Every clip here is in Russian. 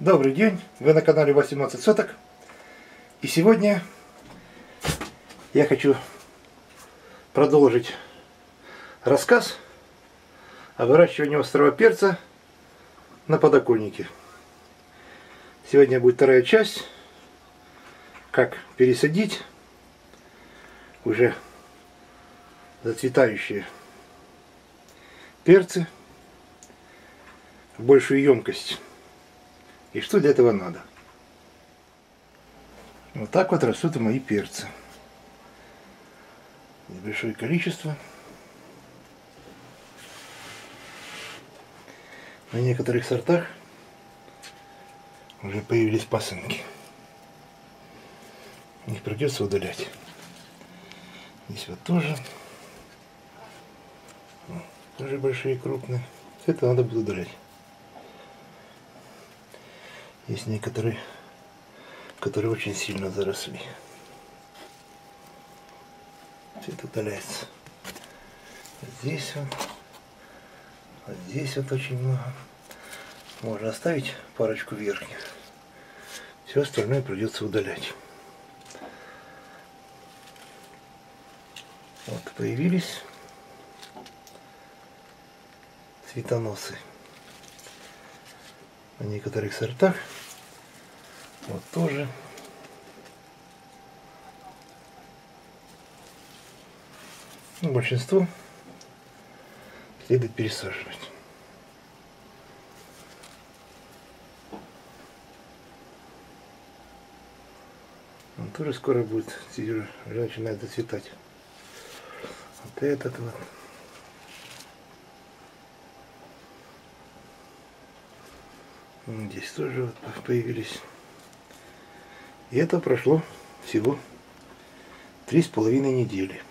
Добрый день, вы на канале 18 соток. И сегодня я хочу продолжить рассказ о выращивании острого перца на подоконнике. Сегодня будет вторая часть, как пересадить уже зацветающие перцы в большую емкость. И что для этого надо? Вот так вот растут мои перцы. Небольшое количество. На некоторых сортах уже появились пасынки. Их придется удалять. Здесь вот тоже. Тоже большие крупные. Это надо будет удалять. Есть некоторые, которые очень сильно заросли. Это удаляется. Здесь вот, вот здесь вот очень много. Можно оставить парочку верхних. Все остальное придется удалять. Вот появились цветоносы на некоторых сортах. Вот тоже. Ну, большинство следует пересаживать. Он тоже скоро будет, уже начинает зацветать. Вот этот вот. Здесь тоже вот появились. И это прошло всего три с половиной недели.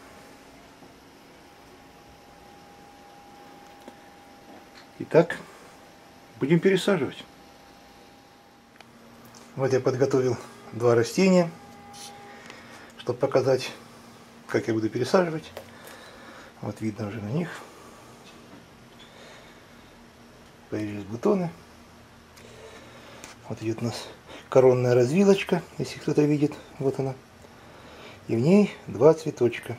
Итак, будем пересаживать. Вот я подготовил два растения, чтобы показать, как я буду пересаживать. Вот видно уже на них. Появились бутоны. Вот идет у нас коронная развилочка, если кто-то видит. Вот она. И в ней два цветочка.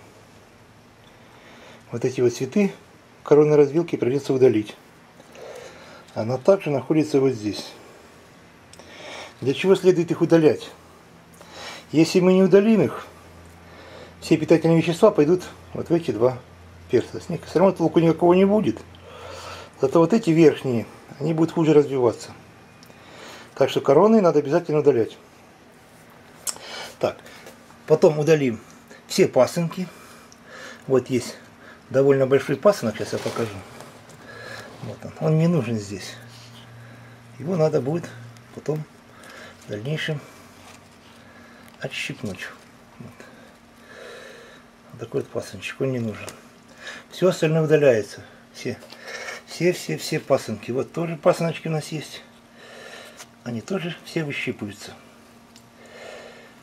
Вот эти вот цветы коронной развилки придется удалить. Она также находится вот здесь. Для чего следует их удалять? Если мы не удалим их, все питательные вещества пойдут вот в эти два перца. С них все равно толку никакого не будет. Зато вот эти верхние, они будут хуже развиваться. Так что короны надо обязательно удалять. Так, потом удалим все пасынки. Вот есть довольно большой пасынок, сейчас я покажу. Вот он, он не нужен здесь. Его надо будет потом в дальнейшем отщипнуть. Вот. вот такой вот пасынчик, он не нужен. Все остальное удаляется. Все, все, все, все пасынки. Вот тоже пасыночки у нас есть они тоже все выщипываются.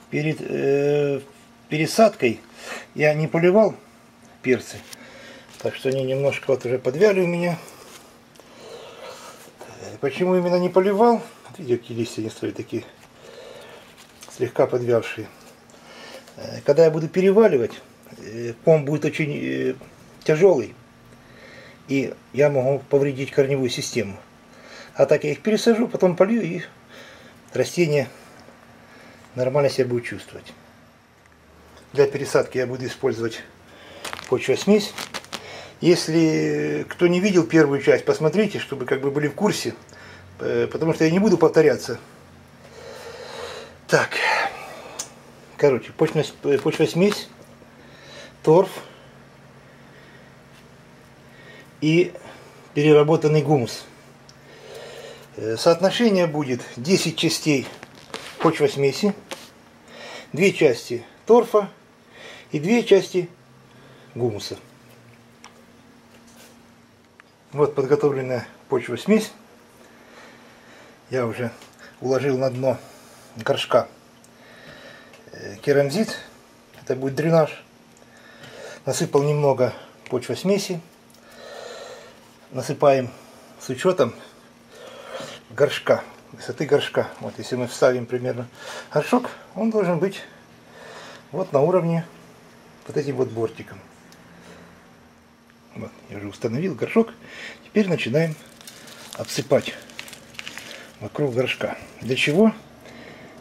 Перед э, пересадкой я не поливал перцы, так что они немножко вот уже подвяли у меня. Э, почему именно не поливал? Видите, листья не стоят такие слегка подвявшие. Э, когда я буду переваливать, э, пом будет очень тяжелый, и я могу повредить корневую систему. А так я их пересажу, потом полью, и растение нормально себя будет чувствовать. Для пересадки я буду использовать почвосмесь. Если кто не видел первую часть, посмотрите, чтобы как бы были в курсе, э, потому что я не буду повторяться. Так, короче, почвосмесь, торф и переработанный гумус – Э, соотношение будет 10 частей почвосмеси, 2 части торфа и 2 части гумуса. Вот подготовленная почвосмесь. Я уже уложил на дно горшка э, керамзит. Это будет дренаж. Насыпал немного почвосмеси. Насыпаем с учетом горшка. высоты горшка. Вот если мы вставим примерно горшок, он должен быть вот на уровне вот этим вот бортиком. Вот, я уже установил горшок. Теперь начинаем обсыпать вокруг горшка. Для чего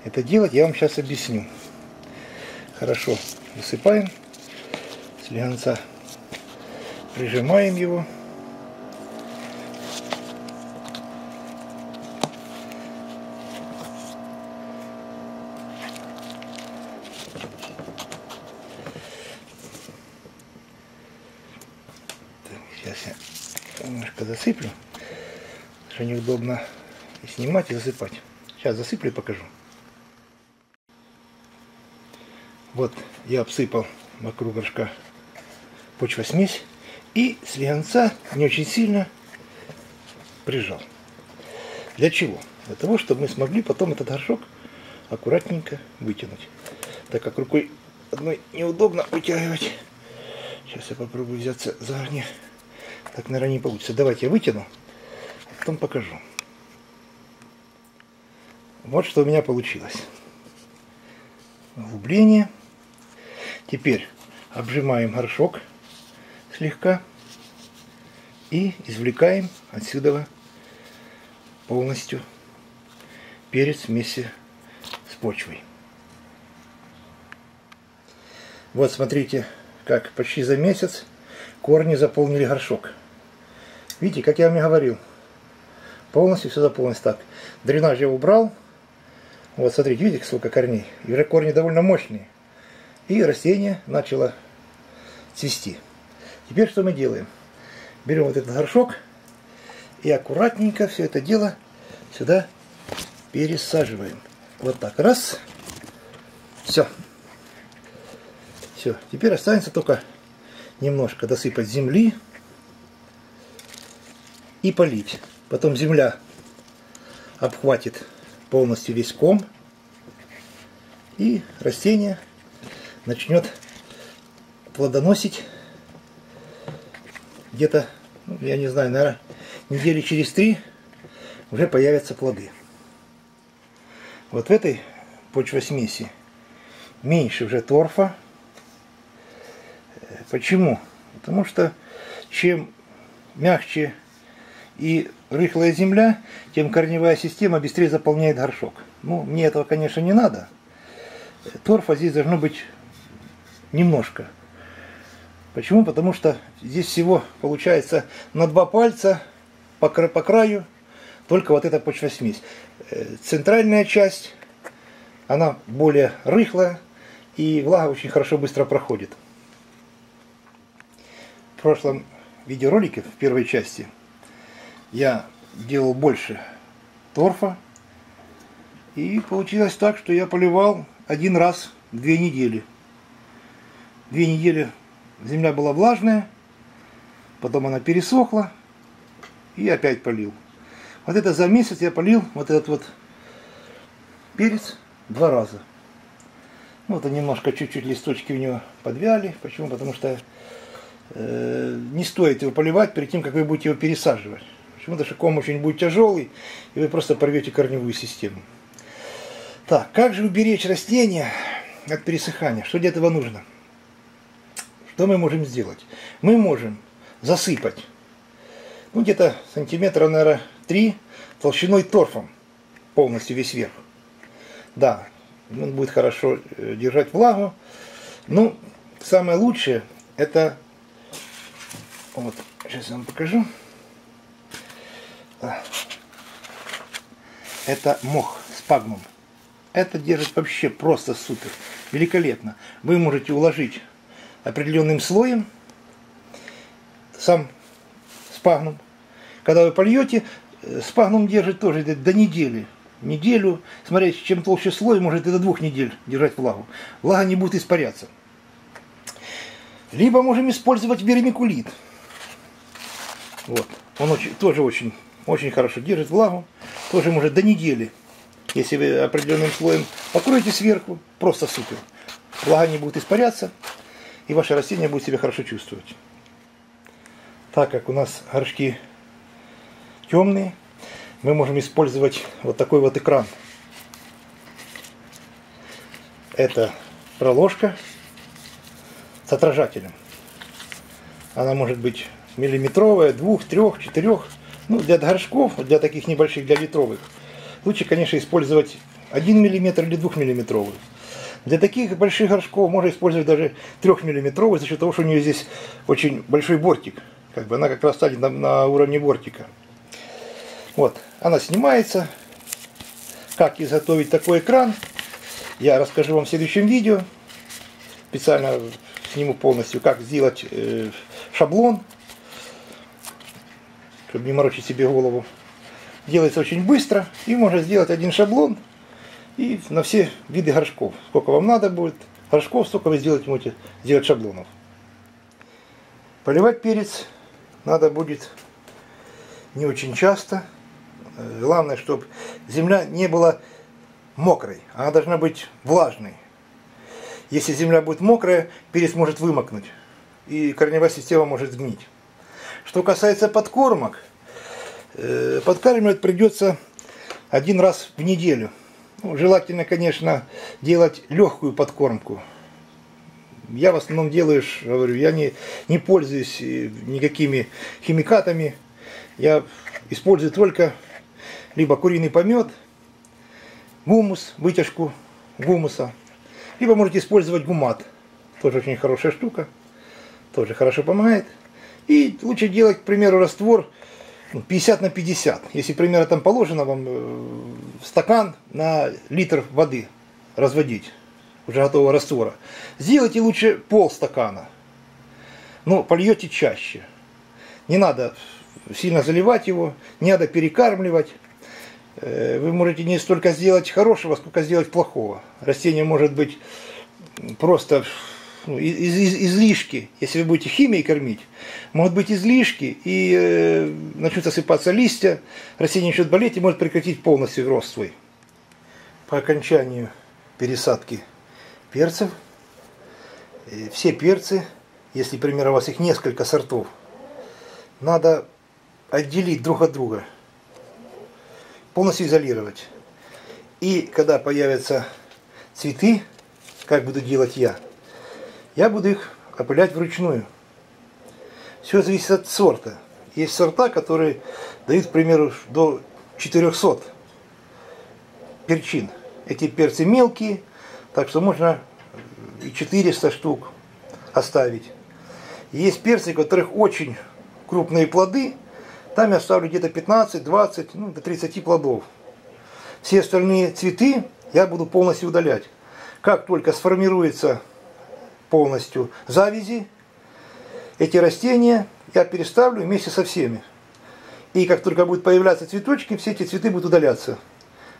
это делать, я вам сейчас объясню. Хорошо высыпаем слегонца, прижимаем его. Сейчас я немножко засыплю, что неудобно и снимать и засыпать. Сейчас засыплю и покажу. Вот я обсыпал вокруг горшка почвосмесь и слегонца не очень сильно прижал. Для чего? Для того, чтобы мы смогли потом этот горшок аккуратненько вытянуть. Так как рукой одной неудобно вытягивать. Сейчас я попробую взяться за огне. Так, наверное, не получится. Давайте я вытяну, а потом покажу. Вот что у меня получилось. Углубление. Теперь обжимаем горшок слегка и извлекаем отсюда полностью перец вместе с почвой. Вот смотрите, как почти за месяц корни заполнили горшок. Видите, как я вам и говорил, полностью все заполнилось так. Дренаж я убрал. Вот смотрите, видите, сколько корней. И уже корни довольно мощные. И растение начало цвести. Теперь что мы делаем? Берем вот этот горшок и аккуратненько все это дело сюда пересаживаем. Вот так. Раз. Все. Все. Теперь останется только немножко досыпать земли и полить. Потом земля обхватит полностью весь ком и растение начнет плодоносить где-то, ну, я не знаю, наверное, недели через три уже появятся плоды. Вот в этой почвосмеси меньше уже торфа. Почему? Потому что чем мягче и рыхлая земля, тем корневая система быстрее заполняет горшок. Ну, мне этого, конечно, не надо. Торфа здесь должно быть немножко. Почему? Потому что здесь всего получается на два пальца по, по краю только вот эта почвосмесь. Э, центральная часть, она более рыхлая, и влага очень хорошо быстро проходит. Прошлом видеоролике, в первой части, я делал больше торфа, и получилось так, что я поливал один раз две недели – Две недели земля была влажная, потом она пересохла, и опять полил. Вот это за месяц я полил вот этот вот перец два раза. Ну, вот немножко чуть-чуть листочки у него подвяли. Почему? Потому что не стоит его поливать перед тем, как вы будете его пересаживать. Почему? Потому что ком очень будет тяжелый, и вы просто порвете корневую систему. Так, как же уберечь растения от пересыхания? Что для этого нужно? Что мы можем сделать? Мы можем засыпать, ну где-то сантиметра, наверное, 3 толщиной торфом, полностью весь верх. Да, он будет хорошо э, держать влагу. Ну, самое лучшее, это, вот, сейчас я вам покажу. Это мох спагмум. Это держит вообще просто супер, великолепно. Вы можете уложить определенным слоем, сам спагнум. Когда вы польете, э, спагнум держит тоже до недели. Неделю, смотря чем толще слой, может и до двух недель держать влагу. Влага не будет испаряться. Либо можем использовать вермикулит. Вот. Он очень, тоже очень, очень хорошо держит влагу. Тоже может до недели. Если вы определенным слоем покроете сверху, просто супер. Влага не будет испаряться и ваше растение будет себя хорошо чувствовать. Так как у нас горшки темные, мы можем использовать вот такой вот экран. Это проложка с отражателем. Она может быть миллиметровая, двух, трех, четырех. Ну, для горшков, для таких небольших, для литровых, лучше, конечно, использовать 1 мм или 2 миллиметровую. Для таких больших горшков можно использовать даже 3 миллиметровую за счет того, что у нее здесь очень большой бортик. Как бы она как раз станет на, на уровне бортика. Вот, она снимается. Как изготовить такой экран, я расскажу вам в следующем видео. Специально сниму полностью, как сделать э, шаблон, чтобы не морочить себе голову. Делается очень быстро, и можно сделать один шаблон и на все виды горшков. Сколько вам надо будет горшков, столько вы сделать можете сделать шаблонов. Поливать перец надо будет не очень часто. Э, главное, чтобы земля не была мокрой, она должна быть влажной. Если земля будет мокрая, перец может вымокнуть, и корневая система может сгнить. Что касается подкормок, э, подкармливать придется один раз в неделю. Ну, желательно, конечно, делать легкую подкормку. Я в основном делаю, говорю, я не, не пользуюсь э, никакими химикатами. Я использую только либо куриный помет, гумус, вытяжку гумуса, либо можете использовать гумат. Тоже очень хорошая штука. Тоже хорошо помогает. И лучше делать, к примеру, раствор 50 ну, на 50. Если, к примеру, там положено вам э, стакан на литр воды разводить, уже готового раствора, сделайте лучше полстакана. Но польете чаще. Не надо сильно заливать его, не надо перекармливать. Э, вы можете не столько сделать хорошего, сколько сделать плохого. Растение может быть просто ну, из, из, излишки. Если вы будете химией кормить, могут быть излишки, и э, начнут осыпаться листья, растение начнет болеть и может прекратить полностью рост свой. По окончанию пересадки перцев, э, все перцы, если, например, у вас их несколько сортов, надо отделить друг от друга – полностью изолировать. И когда появятся цветы, как буду делать я, я буду их опылять вручную. Все зависит от сорта. Есть сорта, которые дают, к примеру, до 400 перчин. Эти перцы мелкие, так что можно и 400 штук оставить. Есть перцы, у которых очень крупные плоды, там я ставлю где-то 15, 20, ну, до 30 плодов. Все остальные цветы я буду полностью удалять. Как только сформируется полностью завязи, эти растения я переставлю вместе со всеми. И как только будут появляться цветочки, все эти цветы будут удаляться.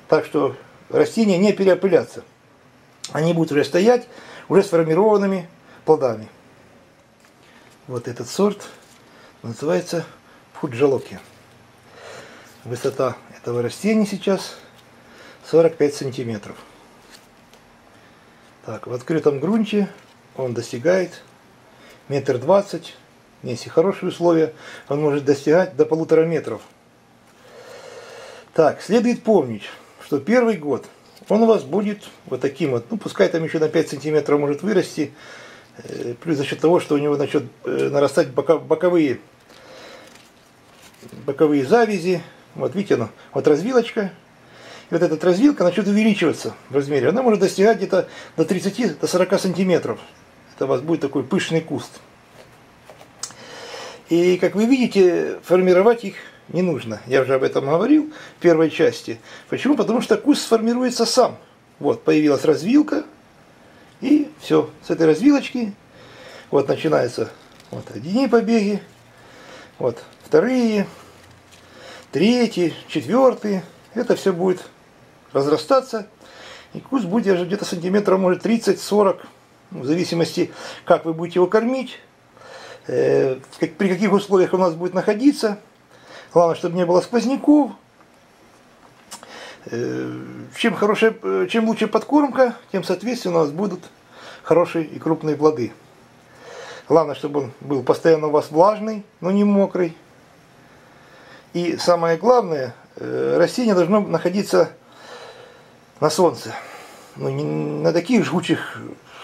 Так что растения не переопылятся. Они будут уже стоять уже сформированными плодами. Вот этот сорт называется Фуджалоки. Высота этого растения сейчас 45 сантиметров. Так, в открытом грунте он достигает метр двадцать. Если хорошие условия, он может достигать до полутора метров. Так, следует помнить, что первый год он у вас будет вот таким вот, ну пускай там еще на 5 сантиметров может вырасти, э, плюс за счет того, что у него начнет э, нарастать боковые боковые завязи. Вот видите, оно, вот развилочка. И вот эта развилка начнет увеличиваться в размере. Она может достигать где-то до 30-40 до 40 сантиметров. Это у вас будет такой пышный куст. И, как вы видите, формировать их не нужно. Я уже об этом говорил в первой части. Почему? Потому что куст сформируется сам. Вот, появилась развилка, и все, с этой развилочки вот начинается вот одни побеги, вот вторые, третий, четвертый. Это все будет разрастаться. И куст будет где-то сантиметров, может, 30-40, в зависимости, как вы будете его кормить, э, при каких условиях он у нас будет находиться. Главное, чтобы не было сквозняков. Э, чем, хорошая, чем лучше подкормка, тем, соответственно, у нас будут хорошие и крупные плоды. Главное, чтобы он был постоянно у вас влажный, но не мокрый. И самое главное, э, растение должно находиться на солнце. Ну, не на таких жгучих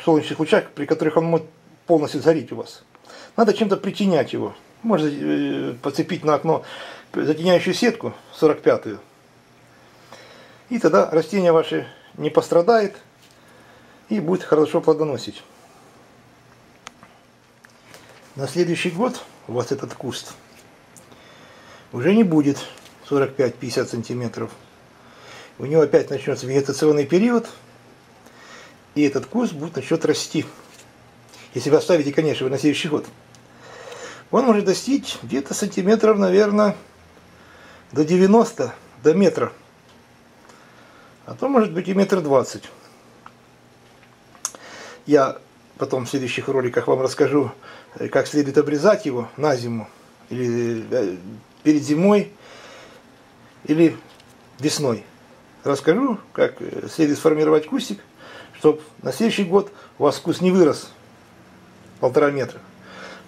солнечных лучах, при которых он может полностью сгореть у вас. Надо чем-то притенять его. Можно э, подцепить на окно затеняющую сетку 45-ю. И тогда растение ваше не пострадает и будет хорошо плодоносить. На следующий год у вас этот куст уже не будет 45-50 сантиметров. У него опять начнется вегетационный период, и этот куст будет начнет расти. Если вы оставите, конечно, на следующий год. Он может достичь где-то сантиметров, наверное, до 90, до метра. А то может быть и метр двадцать. Я потом в следующих роликах вам расскажу, э, как следует обрезать его на зиму, или э, перед зимой, или весной. Расскажу, как э, следует сформировать кустик, чтобы на следующий год у вас куст не вырос полтора метра,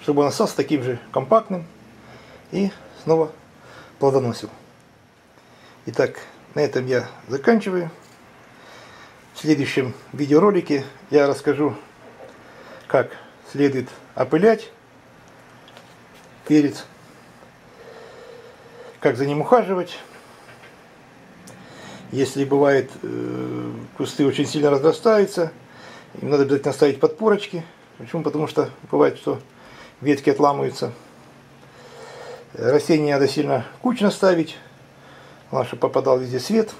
чтобы он остался таким же компактным и снова плодоносил. Итак, на этом я заканчиваю. В следующем видеоролике я расскажу, как следует опылять перец, как за ним ухаживать. Если бывает, э, кусты очень сильно разрастаются, им надо обязательно ставить подпорочки. Почему? Потому что бывает, что ветки отламываются. Растения надо сильно кучно ставить, чтобы попадал везде свет.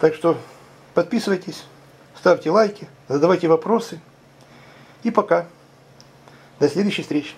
Так что подписывайтесь, ставьте лайки, задавайте вопросы. И пока. До следующей встречи.